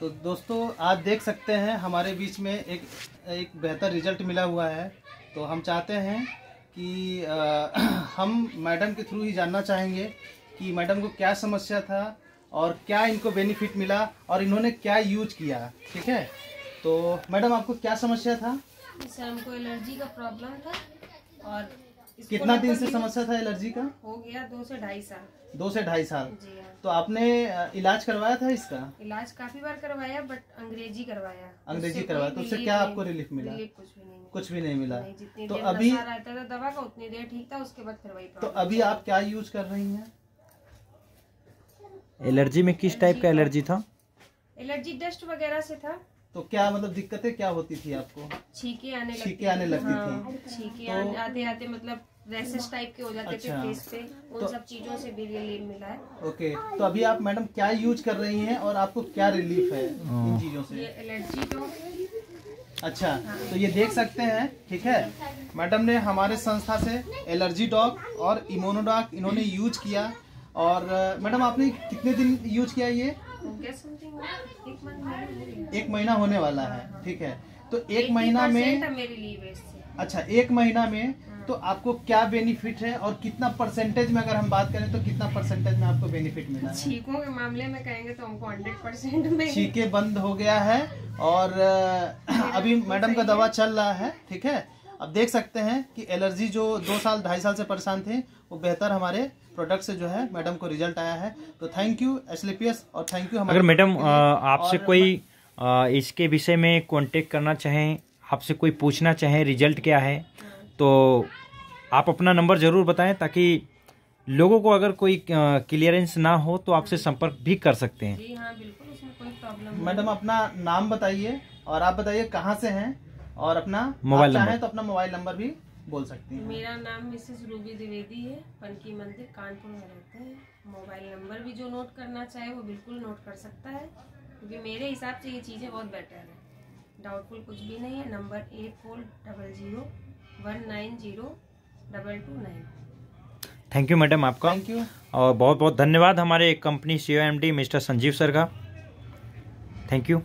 तो दोस्तों आज देख सकते हैं हमारे बीच में एक एक बेहतर रिज़ल्ट मिला हुआ है। तो हम चाहते हैं कि अ, हम मैडम के थ्रू ही जानना चाहेंगे कि मैडम को क्या समस्या था और क्या इनको बेनिफिट मिला और इन्होंने क्या यूज़ किया ठीक है? तो मैडम आपको क्या समस्या था? इससे हमको एलर्जी का प्रॉब्लम था और कितना दिन से समस्या था एलर्जी का? हो गया दो से ढाई साल। दो से ढाई साल। जी। तो आपने इलाज करवाया था इसका? इलाज काफ़ी बार करवाया बट अंग्रेज़ी करवाया। अंग्रेज़ी करवाया तो उससे क्या आपको रिलीफ मिला? कुछ भी नहीं मिला। कुछ भी नहीं मिला। नहीं, तो अभी रहता था दवा का उतनी देर ठीक था उसके बाद फिर वही तो अभी आप क्या यूज़ कर रही हैं? एलर्जी में किस टाइप का एलर्जी था? एलर्जी डस्ट वगैरह से था। तो क्या मतलब दिक्कतें क्या होती थी आपको? छींके आने लगती छींके आने लगती हाँ, थी। छींके तो- आते आते मतलब रैसेस टाइप के हो जाते अच्छा। थे फेस पे। उन तो- सब चीज़ों से भी रिलीफ मिला है। ओके तो अभी आप मैडम क्या यूज़ कर रही हैं और आपको क्या रिलीफ है इन चीज़ों ये से एलर्जी तो अच्छा तो ये देख सकते हैं ठीक है? मैडम ने हमारे संस्था से एलर्जी डॉग और इम्यूनोडॉग इन्होंने यूज़ किया। और मैडम आपने कितने दिन यूज़ किया ये? हो एक हो। महीना होने वाला है ठीक है। तो एक महीना में मेरी लीव अच्छा एक महीना में तो आपको क्या बेनिफिट है और कितना परसेंटेज में अगर हम बात करें तो कितना परसेंटेज में आपको बेनिफिट मिला है? छींकों के मामले में कहेंगे तो हमको हंड्रेड परसेंट में। छीके बंद हो गया है और अभी मैडम का दवा चल रहा है ठीक है? अब देख सकते हैं कि एलर्जी जो दो साल ढाई साल से परेशान थे वो बेहतर हमारे प्रोडक्ट से जो है मैडम को रिज़ल्ट आया है। तो थैंक यू एसलीपीएस और थैंक यू अगर मैडम आपसे कोई अ, इसके विषय में कांटेक्ट करना चाहें आपसे कोई पूछना चाहें रिज़ल्ट क्या है तो आप अपना नंबर ज़रूर बताएँ ताकि लोगों को अगर कोई क्लियरेंस ना हो तो आपसे संपर्क भी कर सकते हैं। जी हाँ बिल्कुल उसमें कोई प्रॉब्लम मैडम अपना नाम बताइए और आप बताइए कहाँ से हैं? और अपना मोबाइल नंबर। तो अपना मोबाइल नंबर भी बोल सकती हैं। मेरा नाम मिसेस रूबी द्विवेदी है पनकी मंदिर कानपुर में रहते हैं। मोबाइल नंबर भी जो नोट करना चाहे वो बिल्कुल नोट कर सकता है क्योंकि मेरे हिसाब से ये चीज़ें बहुत बेटर है। डाउटफुल कुछ भी नहीं है number eight four double zero one nine zero double two nine thank you madam आपका। थैंक यू और बहुत बहुत धन्यवाद हमारे कंपनी सी मिस्टर संजीव सर का। Thank you